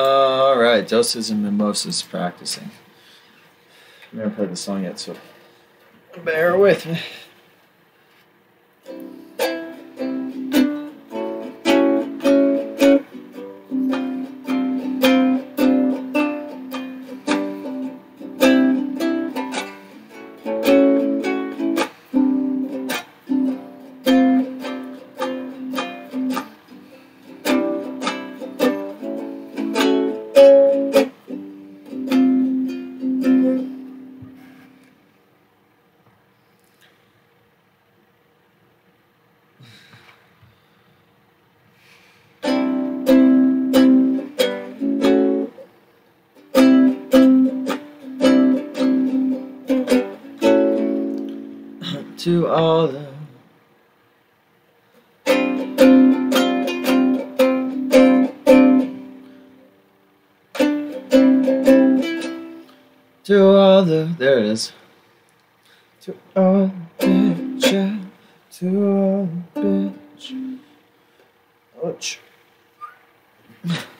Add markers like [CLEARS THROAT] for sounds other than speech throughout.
All right, doses and mimosas practicing. I haven't played the song yet, so bear with me. To all the to all the there it is. To all the bitch to all the bitch. Ouch [LAUGHS]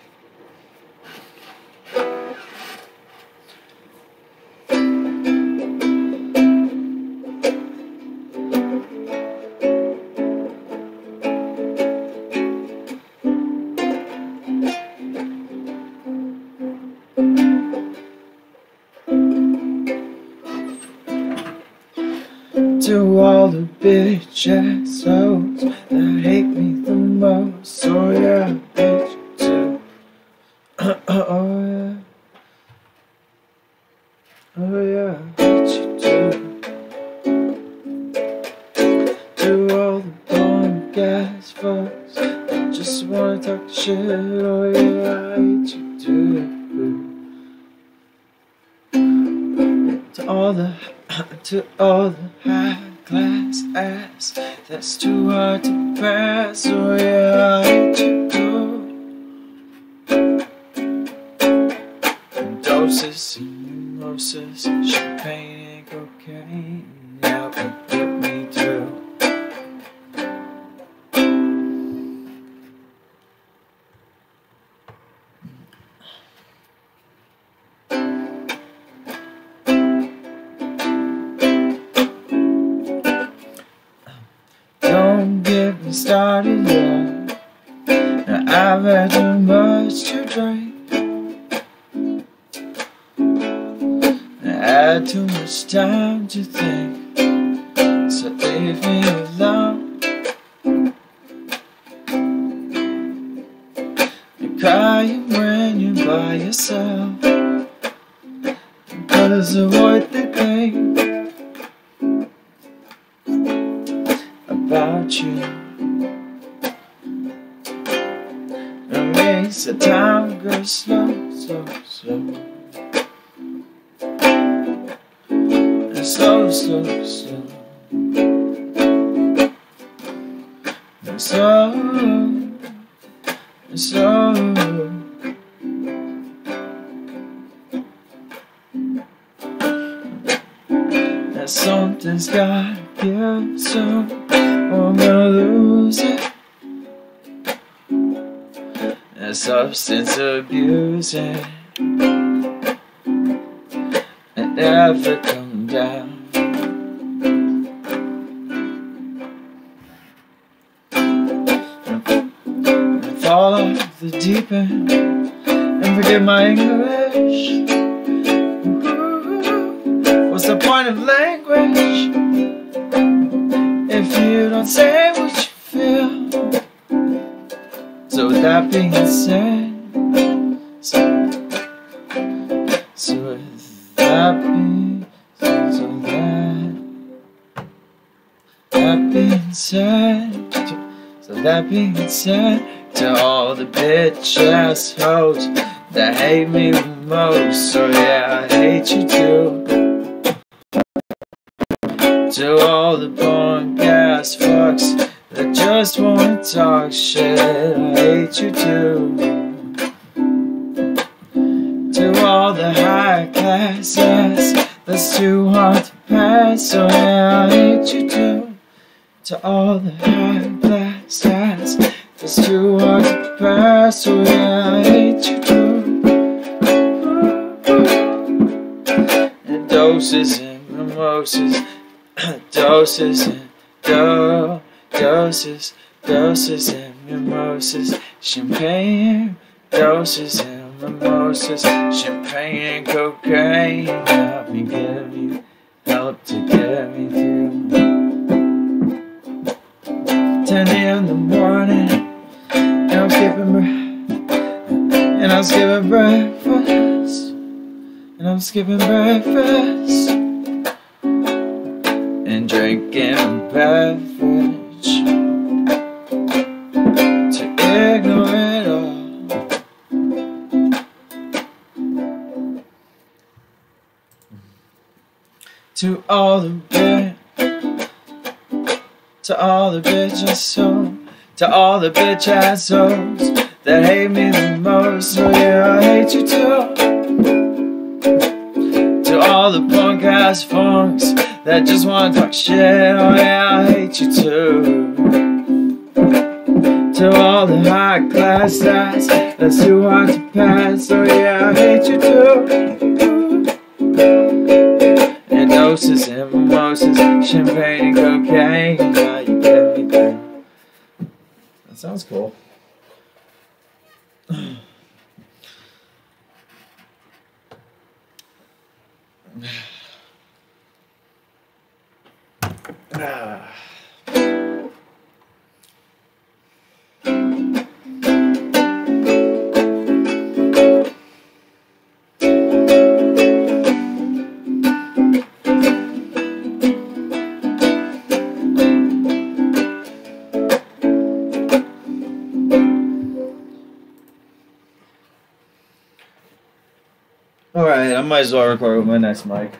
to all the bitch assholes that hate me the most. Oh yeah, bitch too. [CLEARS THROAT] oh yeah. Oh yeah, bitch you too. To all the punk ass folks that just wanna talk shit. Oh yeah, I hate you too. To all the [CLEARS THROAT] to all the high class ass that's too hard to pass. Oh yeah, I you too. And doses and champagne and cocaine, yeah, Me started yet. Now I've had too much to drink. Now I had too much time to think. So leave me alone. You're crying when you're by yourself. Cause avoid the pain. about you. Makes the time go slow, so slow. And slow, slow, slow. And slow, and slow. That something's gotta give so I'm gonna lose it. That substance abusing, and never come down. And fall off the deep end, and forget my English. What's the point of language? if you don't say Being said, so, being, so, that, being said, so to all the bitch ass hoes that hate me the most, so yeah, I hate you too. To all the punk ass fucks that just wanna talk shit, I hate you too. To all the high class ass that's too hard to pass, so yeah, I hate you too. To all the high class ass that's too hard to pass, so yeah, I hate you too. And doses and mimosas [COUGHS] doses and do, doses, doses and mimosas, champagne, doses and mimosas, champagne and cocaine. Help me give you help to get me through. Ten in the morning, and I'm skipping and I'm skipping breakfast, and I'm skipping breakfast and drinking a all the bit, to all the bitch assholes, to all the bitch assholes that hate me the most. So yeah, I hate you too. To all the punk ass funks that just wanna talk shit. Oh yeah, I hate you too. To all the high class ass that's too hard to pass. Oh yeah, I hate you too. And doses and mimosas, champagne and cocaine. Yeah, you get me through. That sounds cool. Ah. Might as well record with my next mic.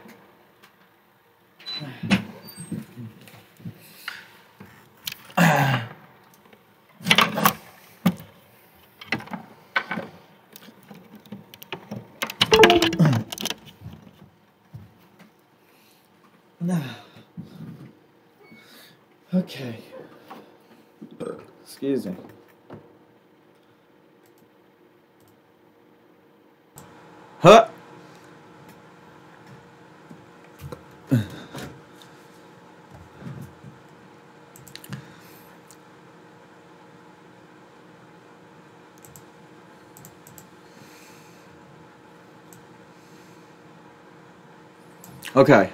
[SIGHS] Okay. Excuse me. Huh? Okay.